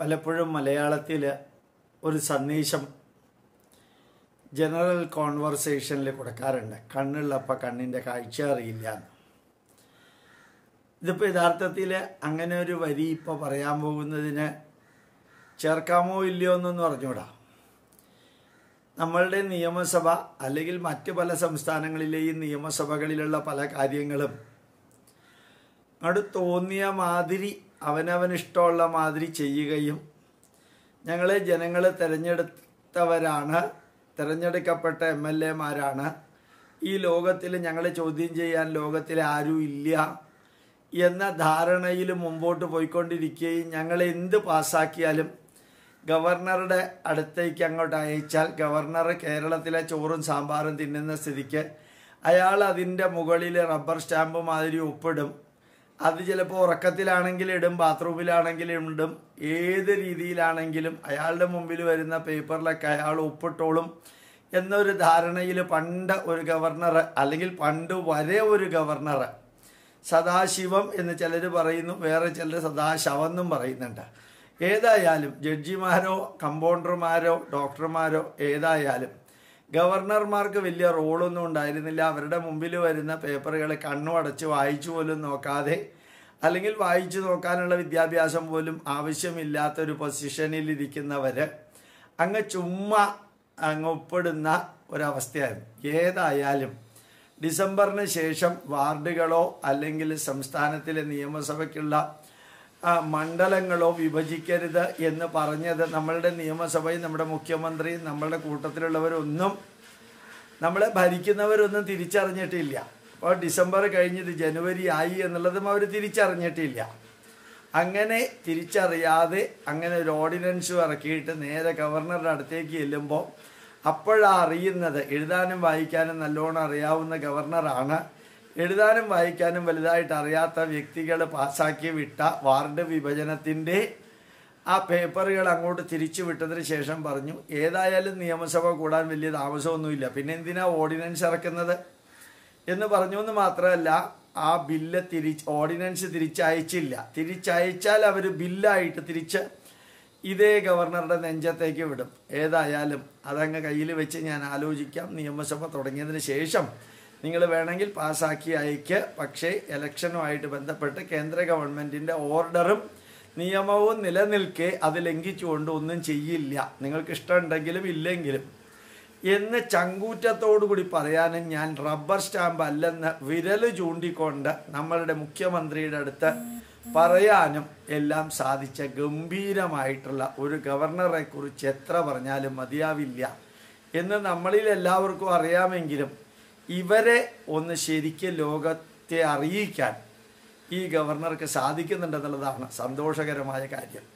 പലപ്പോഴും മലയാളത്തിൽ ഒരു സന്ദേശം ജനറൽ കോൺവെർസേഷനിൽ കൊടുക്കാറുണ്ട്. കണ്ണുള്ളപ്പോൾ കണ്ണിന്റെ കാഴ്ച അറിയില്ല ഇതിപ്പോൾ യഥാർത്ഥത്തിൽ അങ്ങനെ ഒരു വരി ഇപ്പോൾ പറയാൻ പോകുന്നതിന് ചേർക്കാമോ ഇല്ലയോ എന്നൊന്നും അറിഞ്ഞൂടാ നമ്മളുടെ നിയമസഭ അല്ലെങ്കിൽ മറ്റ് പല സംസ്ഥാനങ്ങളിലെയും നിയമസഭകളിലുള്ള പല കാര്യങ്ങളും അങ്ങോട്ട് തോന്നിയ മാതിരി അവനവന് ഇഷ്ടമുള്ള മാതിരി ചെയ്യുകയും ഞങ്ങളെ ജനങ്ങൾ തിരഞ്ഞെടുത്തവരാണ് തിരഞ്ഞെടുക്കപ്പെട്ട എം എൽ എമാരാണ്. ഈ ലോകത്തിൽ ഞങ്ങളെ ചോദ്യം ചെയ്യാൻ ലോകത്തിൽ ആരും ഇല്ല എന്ന ധാരണയിൽ മുമ്പോട്ട് പോയിക്കൊണ്ടിരിക്കുകയും ഞങ്ങൾ എന്ത് പാസ്സാക്കിയാലും ഗവർണറുടെ അടുത്തേക്ക് അങ്ങോട്ട് അയച്ചാൽ ഗവർണർ കേരളത്തിലെ ചോറും സാമ്പാറും തിന്നുന്ന സ്ഥിതിക്ക് അയാൾ അതിന്റെ മുകളിൽ റബ്ബർ സ്റ്റാമ്പ് മാതിരി ഒപ്പിടും അത് ചിലപ്പോൾ ഉറക്കത്തിലാണെങ്കിലും ഇടും ബാത്റൂമിലാണെങ്കിലും ഇടും ഏത് രീതിയിലാണെങ്കിലും അയാളുടെ മുമ്പിൽ വരുന്ന പേപ്പറിലൊക്കെ അയാൾ ഒപ്പിട്ടോളും എന്നൊരു ധാരണയിൽ പണ്ട് ഒരു ഗവർണർ അല്ലെങ്കിൽ പണ്ട് വരെ ഒരു ഗവർണർ സദാശിവം എന്ന് ചിലർ പറയുന്നു വേറെ ചിലർ സദാശവം എന്നും പറയുന്നുണ്ട്. ഏതായാലും ജഡ്ജിമാരോ കമ്പൗണ്ടർമാരോ ഡോക്ടർമാരോ ഏതായാലും ഗവർണർമാർക്ക് വലിയ റോളൊന്നും ഉണ്ടായിരുന്നില്ല. അവരുടെ മുമ്പിൽ വരുന്ന പേപ്പറുകൾ കണ്ണും അടച്ച് വായിച്ചു പോലും നോക്കാതെ അല്ലെങ്കിൽ വായിച്ചു നോക്കാനുള്ള വിദ്യാഭ്യാസം പോലും ആവശ്യമില്ലാത്തൊരു പൊസിഷനിൽ ഇരിക്കുന്നവർ അങ്ങ് ചുമ്മാ അങ്ങ് ഒപ്പിടുന്ന ഒരവസ്ഥയായിരുന്നു. ഏതായാലും ഡിസംബറിന് ശേഷം വാർഡുകളോ അല്ലെങ്കിൽ സംസ്ഥാനത്തിലെ നിയമസഭയ്ക്കുള്ള മണ്ഡലങ്ങളോ വിഭജിക്കരുത് എന്ന് പറഞ്ഞത് നമ്മളുടെ നിയമസഭയും നമ്മുടെ മുഖ്യമന്ത്രിയും നമ്മളുടെ കൂട്ടത്തിലുള്ളവരൊന്നും നമ്മളെ ഭരിക്കുന്നവരൊന്നും തിരിച്ചറിഞ്ഞിട്ടില്ല. അപ്പോൾ ഡിസംബർ കഴിഞ്ഞത് ജനുവരി ആയി എന്നുള്ളതും അവർ തിരിച്ചറിഞ്ഞിട്ടില്ല. അങ്ങനെ തിരിച്ചറിയാതെ അങ്ങനെ ഒരു ഓർഡിനൻസ് ഇറക്കിയിട്ട് നേരെ ഗവർണറുടെ അടുത്തേക്ക് ചെല്ലുമ്പോൾ അപ്പോഴാണ് അറിയുന്നത് എഴുതാനും വായിക്കാനും നല്ലോണം അറിയാവുന്ന ഗവർണറാണ് എഴുതാനും വായിക്കാനും വലുതായിട്ട് അറിയാത്ത വ്യക്തികൾ പാസ്സാക്കി വിട്ട വാർഡ് വിഭജനത്തിന്റെ ആ പേപ്പറുകൾ അങ്ങോട്ട് തിരിച്ചു വിട്ടതിന് ശേഷം പറഞ്ഞു ഏതായാലും നിയമസഭ കൂടാൻ വലിയ താമസമൊന്നുമില്ല. പിന്നെ എന്തിനാ ഓർഡിനൻസ് ഇറക്കുന്നത്? എന്ന് പറഞ്ഞു എന്ന് മാത്രമല്ല ആ ബില്ല് തിരി ഓർഡിനൻസ് തിരിച്ചയച്ചില്ല. തിരിച്ചയച്ചാൽ അവർ ബില്ലായിട്ട് തിരിച്ച് ഇതേ ഗവർണറുടെ നെഞ്ചത്തേക്ക് വിടും. ഏതായാലും അതങ്ങ് കയ്യിൽ വെച്ച് ഞാൻ ആലോചിക്കാം. നിയമസഭ തുടങ്ങിയതിന് ശേഷം നിങ്ങൾ വേണമെങ്കിൽ പാസ്സാക്കി അയക്കുക പക്ഷേ ഇലക്ഷനുമായിട്ട് ബന്ധപ്പെട്ട് കേന്ദ്ര ഗവൺമെന്റിന്റെ ഓർഡറും നിയമവും നിലനിൽക്കെ അത് ലംഘിച്ചുകൊണ്ട് ഒന്നും ചെയ്യില്ല. നിങ്ങൾക്ക് ഇഷ്ടമുണ്ടെങ്കിലും ഇല്ലെങ്കിലും. എന്ന് ചങ്കൂറ്റത്തോടു കൂടി പറയാനും ഞാൻ റബ്ബർ സ്റ്റാമ്പ് അല്ലെന്ന് വിരൽ ചൂണ്ടിക്കൊണ്ട് നമ്മളുടെ മുഖ്യമന്ത്രിയുടെ അടുത്ത് പറയാനും എല്ലാം സാധിച്ച ഗംഭീരമായിട്ടുള്ള ഒരു ഗവർണറെ കുറിച്ച് എത്ര പറഞ്ഞാലും മതിയാവില്ല. എന്ന് നമ്മളിൽ എല്ലാവർക്കും അറിയാമെങ്കിലും ഇവരെ ഒന്ന് ശരിക്കും ലോകത്തെ അറിയിക്കാൻ ഈ ഗവർണർക്ക് സാധിക്കുന്നുണ്ടെന്നുള്ളതാണ് സന്തോഷകരമായ കാര്യം.